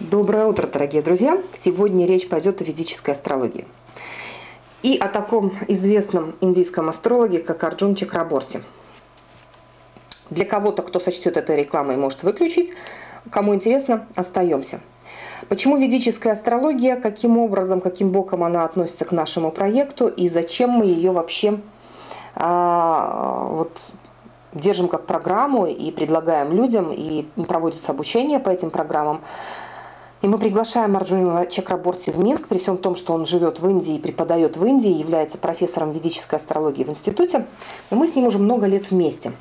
Доброе утро, дорогие друзья! Сегодня речь пойдет о ведической астрологии. И о таком известном индийском астрологе, как Арджун Чакраборти. Для кого-то, кто сочтет этой рекламой, может выключить. Кому интересно, остаемся. Почему ведическая астрология, каким образом, каким боком она относится к нашему проекту и зачем мы ее вообще а, вот, держим как программу и предлагаем людям, и проводится обучение по этим программам. И мы приглашаем Арджуна Чакраборти в Минск, при всем том, что он живет в Индии преподает в Индии, является профессором ведической астрологии в институте. И мы с ним уже много лет вместе.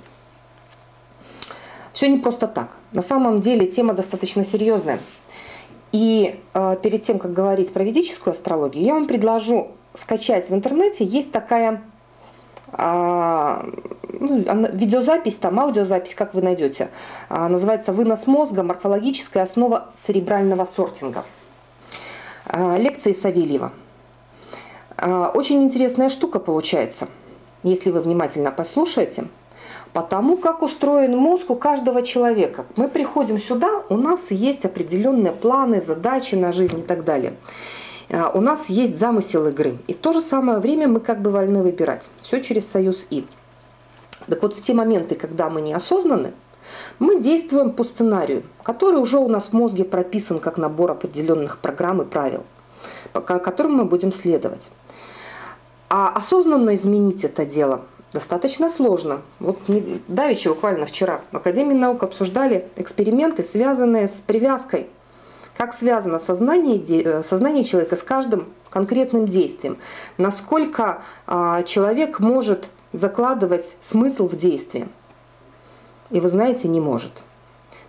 Все не просто так. На самом деле тема достаточно серьезная. И э, перед тем, как говорить про ведическую астрологию, я вам предложу скачать в интернете. Есть такая а, ну, видеозапись, там аудиозапись, как вы найдете, а, называется «Вынос мозга. Морфологическая основа церебрального сортинга». А, лекции Савельева. Очень интересная штука получается, если вы внимательно послушаете, потому как устроен мозг у каждого человека. Мы приходим сюда, у нас есть определенные планы, задачи на жизнь и так далее. А, у нас есть замысел игры. И в то же самое время мы как бы вольны выбирать. Все через союз «и». Так вот, в те моменты, когда мы неосознаны, мы действуем по сценарию, который уже у нас в мозге прописан как набор определенных программ и правил, по которым мы будем следовать. А осознанно изменить это дело достаточно сложно. Вот давеча, буквально вчера, в Академии наук обсуждали эксперименты, связанные с привязкой как связано сознание, э, сознание человека с каждым конкретным действием. Насколько а, человек может закладывать смысл в действие. И вы знаете, не может.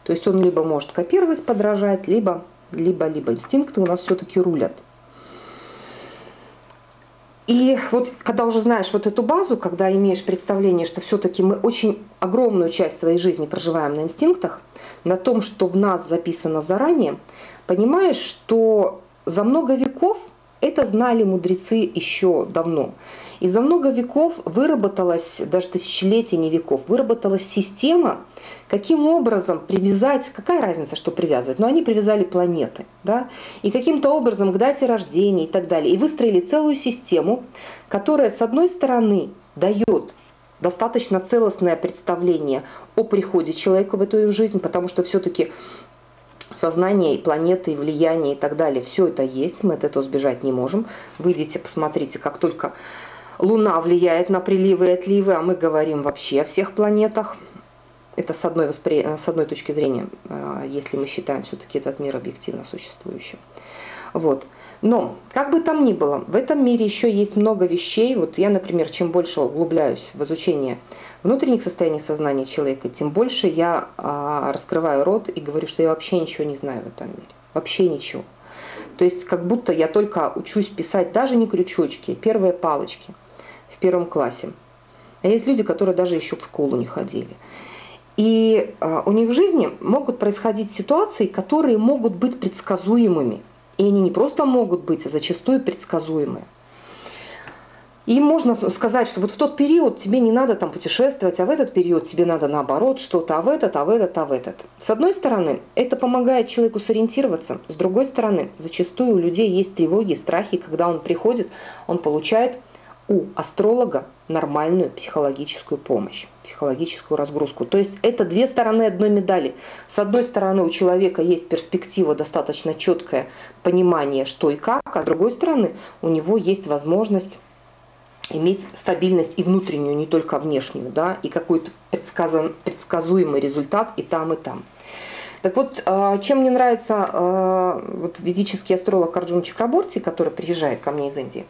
То есть он либо может копировать, подражать, либо, либо, либо инстинкты у нас все-таки рулят. И вот когда уже знаешь вот эту базу, когда имеешь представление, что все-таки мы очень огромную часть своей жизни проживаем на инстинктах, на том, что в нас записано заранее, понимаешь, что за много веков это знали мудрецы еще давно. И за много веков выработалась, даже тысячелетий, не веков, выработалась система, каким образом привязать, какая разница, что привязывать, но они привязали планеты, да, и каким-то образом к дате рождения и так далее. И выстроили целую систему, которая, с одной стороны, дает достаточно целостное представление о приходе человека в эту жизнь, потому что все-таки сознание и планеты, и влияние и так далее, все это есть, мы от этого сбежать не можем. Выйдите, посмотрите, как только Луна влияет на приливы и отливы, а мы говорим вообще о всех планетах. Это с одной, воспри... с одной точки зрения, э, если мы считаем все-таки этот мир объективно существующим. Вот. Но, как бы там ни было, в этом мире еще есть много вещей. Вот я, например, чем больше углубляюсь в изучение внутренних состояний сознания человека, тем больше я а, раскрываю рот и говорю, что я вообще ничего не знаю в этом мире. Вообще ничего. То есть как будто я только учусь писать даже не крючочки, первые палочки в первом классе. А есть люди, которые даже еще в школу не ходили. И а, у них в жизни могут происходить ситуации, которые могут быть предсказуемыми. И они не просто могут быть, а зачастую предсказуемые. И можно сказать, что вот в тот период тебе не надо там путешествовать, а в этот период тебе надо наоборот что-то, а в этот, а в этот, а в этот. С одной стороны, это помогает человеку сориентироваться. С другой стороны, зачастую у людей есть тревоги, страхи. Когда он приходит, он получает у астролога нормальную психологическую помощь, психологическую разгрузку. То есть это две стороны одной медали. С одной стороны у человека есть перспектива, достаточно четкое понимание, что и как, а с другой стороны у него есть возможность иметь стабильность и внутреннюю, не только внешнюю, да, и какой-то предсказуемый результат и там, и там. Так вот, а, чем мне нравится а, вот, ведический астролог Арджун Чакраборти, который приезжает ко мне из Индии,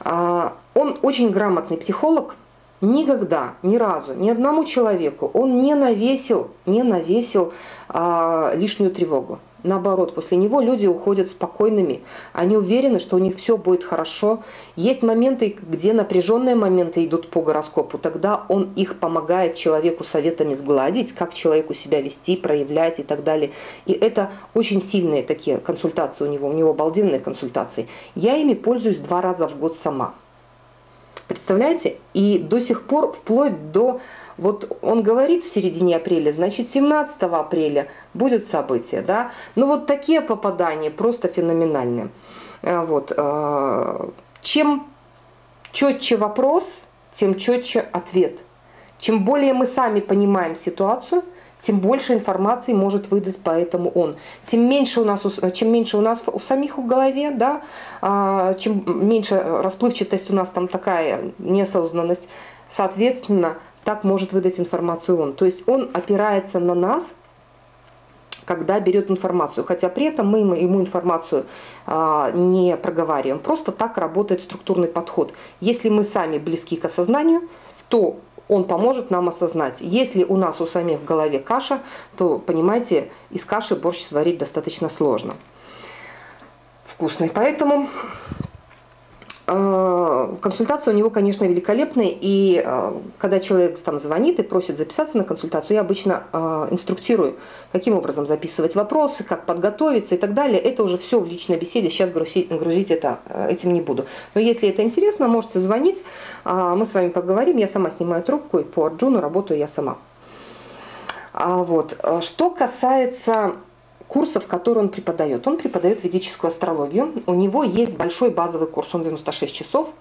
а, он очень грамотный психолог, никогда, ни разу, ни одному человеку он не навесил, не навесил а, лишнюю тревогу. Наоборот, после него люди уходят спокойными, они уверены, что у них все будет хорошо. Есть моменты, где напряженные моменты идут по гороскопу, тогда он их помогает человеку советами сгладить, как человеку себя вести, проявлять и так далее. И это очень сильные такие консультации у него, у него обалденные консультации. Я ими пользуюсь два раза в год сама. Представляете? И до сих пор, вплоть до... Вот он говорит в середине апреля, значит, 17 апреля будет событие, да? Ну вот такие попадания просто феноменальные. Э, вот. Э, чем четче вопрос, тем четче ответ. Чем более мы сами понимаем ситуацию, тем больше информации может выдать поэтому он. Тем меньше у нас, чем меньше у нас у самих в голове, да, а, чем меньше расплывчатость у нас там такая неосознанность, соответственно, так может выдать информацию он. То есть он опирается на нас, когда берет информацию, хотя при этом мы ему информацию а, не проговариваем. Просто так работает структурный подход. Если мы сами близки к осознанию, то он поможет нам осознать. Если у нас у самих в голове каша, то, понимаете, из каши борщ сварить достаточно сложно. Вкусный. Поэтому Э, консультация у него, конечно, великолепная, и э, когда человек там звонит и просит записаться на консультацию, я обычно э, инструктирую, каким образом записывать вопросы, как подготовиться и так далее. Это уже все в личной беседе, сейчас грузить, грузить это, этим не буду. Но если это интересно, можете звонить, мы с вами поговорим, я сама снимаю трубку, и по Арджуну работаю я сама. А вот. Что касается курсов, которые он преподает. Он преподает ведическую астрологию. У него есть большой базовый курс, он 96 часов.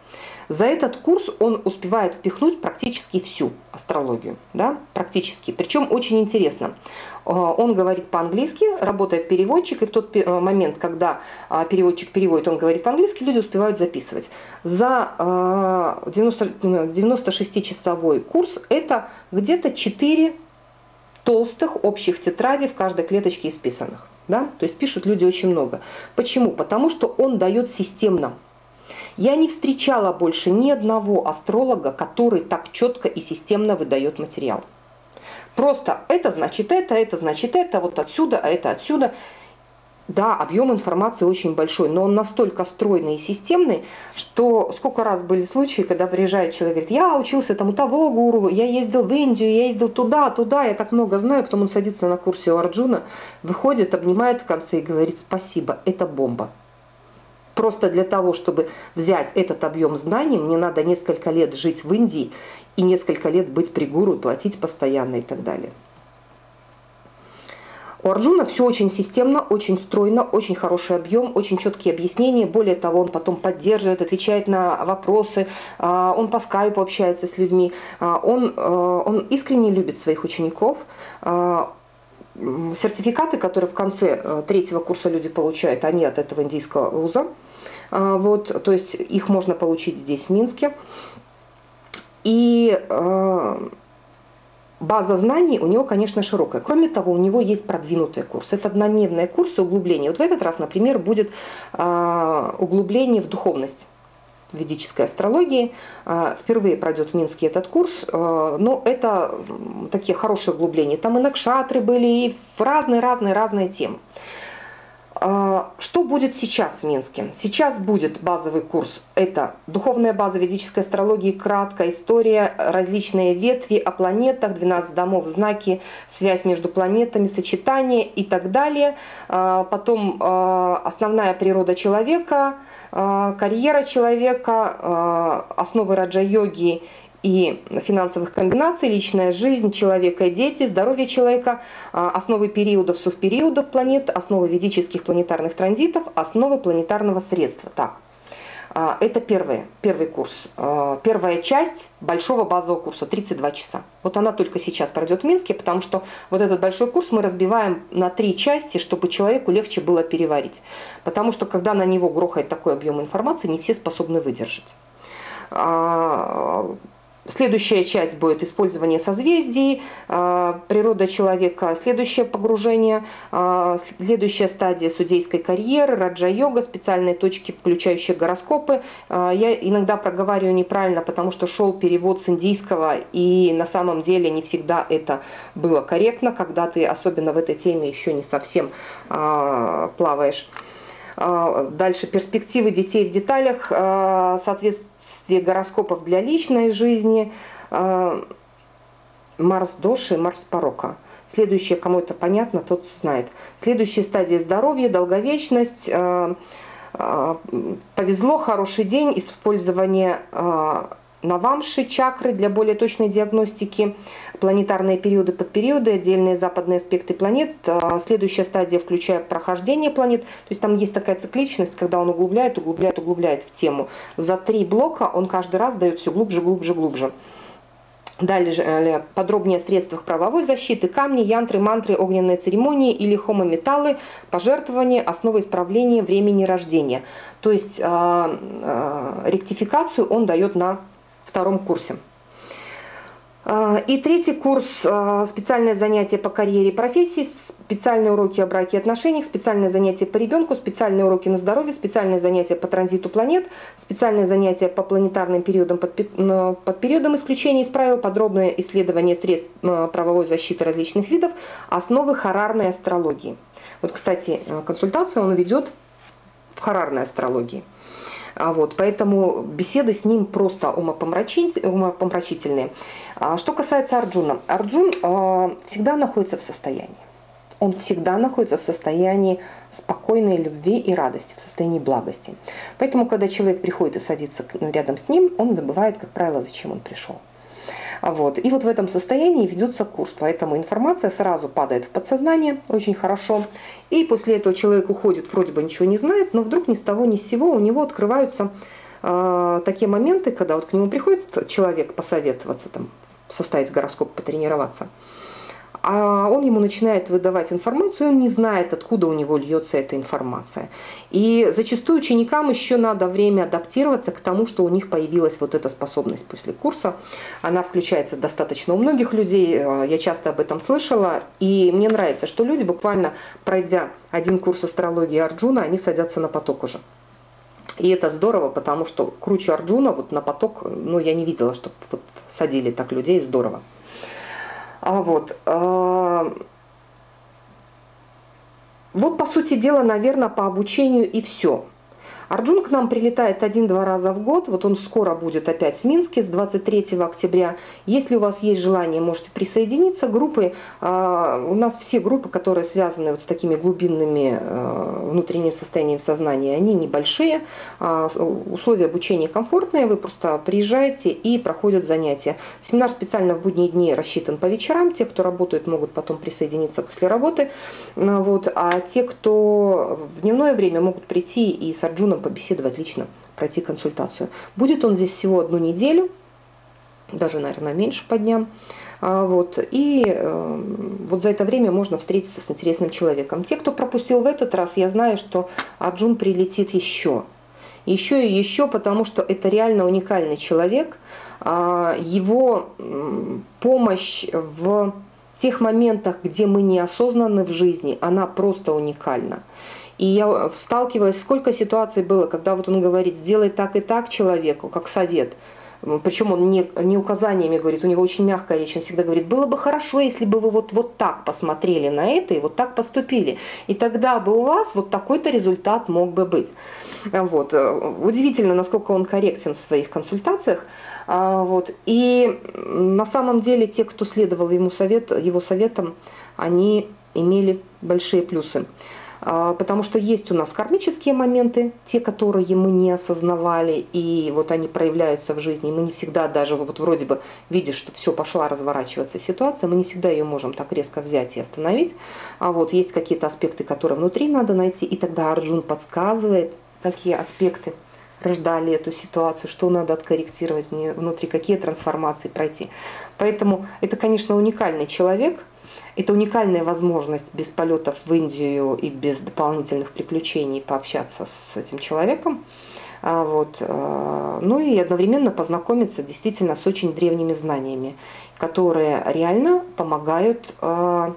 За этот курс он успевает впихнуть практически всю астрологию. Да? Практически. Причем очень интересно. Э, он говорит по-английски, работает переводчик, и в тот э, момент, когда э, переводчик переводит, он говорит по-английски, люди успевают записывать. За 96-часовой курс это где-то 4 толстых общих тетрадей в каждой клеточке исписанных. Да? То есть пишут люди очень много. Почему? Потому что он дает системно. Я не встречала больше ни одного астролога, который так четко и системно выдает материал. Просто это значит это, это значит это, вот отсюда, а это отсюда. Да, объем информации очень большой, но он настолько стройный и системный, что сколько раз были случаи, когда приезжает человек, говорит, я учился там у того гуру, я ездил в Индию, я ездил туда, туда, я так много знаю, потом он садится на курсе у Арджуна, выходит, обнимает в конце и говорит, спасибо, это бомба. Просто для того, чтобы взять этот объем знаний, мне надо несколько лет жить в Индии и несколько лет быть при гуру, платить постоянно и так далее. У Арджуна все очень системно, очень стройно, очень хороший объем, очень четкие объяснения. Более того, он потом поддерживает, отвечает на вопросы, а, он по скайпу общается с людьми, а, он, а, он искренне любит своих учеников. Сертификаты, которые в конце третьего курса люди получают, они от этого индийского вуза. Вот, то есть их можно получить здесь, в Минске. И база знаний у него, конечно, широкая. Кроме того, у него есть продвинутый курс. Это однодневные курсы углубления. Вот в этот раз, например, будет а, углубление в духовность ведической астрологии. А, впервые пройдет в Минске этот курс, а, но это такие хорошие углубления. Там и накшатры были, и разные-разные-разные темы. А, что будет сейчас в Минске? Сейчас будет базовый курс. Это духовная база ведической астрологии, краткая история, различные ветви о планетах, 12 домов, знаки, связь между планетами, сочетание и так далее. А, потом а, основная природа человека, карьера человека, основы раджа-йоги и финансовых комбинаций, личная жизнь человека и дети, здоровье человека, а, основы периодов, субпериодов планет, основы ведических планетарных транзитов, основы планетарного средства. Так, а, это первый, первый курс, а, первая часть большого базового курса, 32 часа. Вот она только сейчас пройдет в Минске, потому что вот этот большой курс мы разбиваем на три части, чтобы человеку легче было переварить. Потому что когда на него грохает такой объем информации, не все способны выдержать. Следующая часть будет использование созвездий, а, природа человека, следующее погружение, а, следующая стадия судейской карьеры, раджа-йога, специальные точки, включающие гороскопы. А, я иногда проговариваю неправильно, потому что шел перевод с индийского, и на самом деле не всегда это было корректно, когда ты особенно в этой теме еще не совсем плаваешь. А, дальше перспективы детей в деталях, а, соответствие гороскопов для личной жизни, а, Марс Доши, Марс Порока. Следующее, кому это понятно, тот знает. Следующая стадия здоровья, долговечность, повезло, хороший день, использование Навамши, чакры для более точной диагностики, планетарные периоды, подпериоды, отдельные западные аспекты планет. А, следующая стадия включает прохождение планет. То есть там есть такая цикличность, когда он углубляет, углубляет, углубляет в тему. За три блока он каждый раз дает все глубже, глубже, глубже. Далее э, подробнее о средствах правовой защиты, камни, янтры, мантры, огненные церемонии или хомометаллы, пожертвования, основы исправления времени рождения. То есть э, э, ректификацию он дает на втором курсе. А, и третий курс а, – специальное занятие по карьере и профессии, специальные уроки о браке и отношениях, специальное занятие по ребенку, специальные уроки на здоровье, специальное занятие по транзиту планет, специальное занятие по планетарным периодам под, под периодом исключения из правил, подробное исследование средств правовой защиты различных видов, основы харарной астрологии. Вот, кстати, консультацию он ведет в харарной астрологии. А вот, поэтому беседы с ним просто умопомрачительные. А что касается Арджуна. Арджун а, всегда находится в состоянии. Он всегда находится в состоянии спокойной любви и радости, в состоянии благости. Поэтому, когда человек приходит и садится рядом с ним, он забывает, как правило, зачем он пришел. Вот. И вот в этом состоянии ведется курс, поэтому информация сразу падает в подсознание очень хорошо. И после этого человек уходит, вроде бы ничего не знает, но вдруг ни с того ни с сего у него открываются э, такие моменты, когда вот к нему приходит человек посоветоваться, там, составить гороскоп, потренироваться а он ему начинает выдавать информацию, он не знает, откуда у него льется эта информация. И зачастую ученикам еще надо время адаптироваться к тому, что у них появилась вот эта способность после курса. Она включается достаточно у многих людей, э, я часто об этом слышала, и мне нравится, что люди, буквально пройдя один курс астрологии Арджуна, они садятся на поток уже. И это здорово, потому что круче Арджуна вот на поток, ну, я не видела, чтобы вот садили так людей, здорово. А вот. А, вот, по сути дела, наверное, по обучению и все. Арджун к нам прилетает один-два раза в год. Вот он скоро будет опять в Минске с 23 октября. Если у вас есть желание, можете присоединиться. Группы, э, у нас все группы, которые связаны вот с такими глубинными э, внутренним состоянием сознания, они небольшие. Э, условия обучения комфортные. Вы просто приезжаете и проходят занятия. Семинар специально в будние дни рассчитан по вечерам. Те, кто работают, могут потом присоединиться после работы. Вот. А те, кто в дневное время, могут прийти и с Арджуном побеседовать лично, пройти консультацию. Будет он здесь всего одну неделю, даже, наверное, меньше по дням. А, вот. И э, вот за это время можно встретиться с интересным человеком. Те, кто пропустил в этот раз, я знаю, что Аджун прилетит еще. Еще и еще, потому что это реально уникальный человек. А, его помощь в тех моментах, где мы неосознаны в жизни, она просто уникальна. И я сталкивалась, сколько ситуаций было, когда вот он говорит, сделай так и так человеку, как совет. Причем он не, не указаниями говорит, у него очень мягкая речь, он всегда говорит, было бы хорошо, если бы вы вот, вот так посмотрели на это и вот так поступили. И тогда бы у вас вот такой-то результат мог бы быть. Вот. Удивительно, насколько он корректен в своих консультациях. А, вот. И на самом деле те, кто следовал ему совет, его советам, они имели большие плюсы. А, потому что есть у нас кармические моменты, те, которые мы не осознавали, и вот они проявляются в жизни. Мы не всегда даже вот вроде бы видишь, что все пошла разворачиваться ситуация, мы не всегда ее можем так резко взять и остановить. А вот есть какие-то аспекты, которые внутри надо найти, и тогда Арджун подсказывает, какие аспекты рождали эту ситуацию, что надо откорректировать внутри, какие трансформации пройти. Поэтому это, конечно, уникальный человек – это уникальная возможность без полетов в Индию и без дополнительных приключений пообщаться с этим человеком. А, вот. Э, ну и одновременно познакомиться действительно с очень древними знаниями, которые реально помогают э,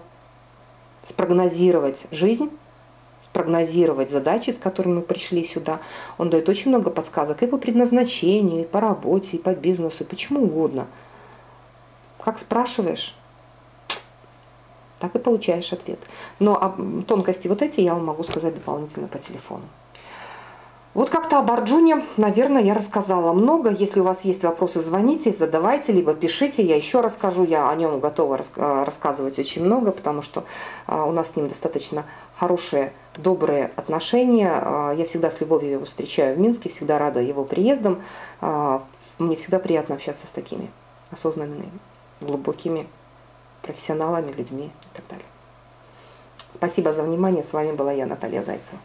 спрогнозировать жизнь, спрогнозировать задачи, с которыми мы пришли сюда. Он дает очень много подсказок и по предназначению, и по работе, и по бизнесу, и почему угодно. Как спрашиваешь, так и получаешь ответ. Но тонкости вот эти я вам могу сказать дополнительно по телефону. Вот как-то об Арджуне, наверное, я рассказала много. Если у вас есть вопросы, звоните, задавайте, либо пишите. Я еще расскажу. Я о нем готова э, рассказывать очень много, потому что э, у нас с ним достаточно хорошие, добрые отношения. Э, я всегда с любовью его встречаю в Минске, всегда рада его приездам. Мне всегда приятно общаться с такими осознанными, глубокими профессионалами, людьми и так далее. Спасибо за внимание. С вами была я, Наталья Зайцева.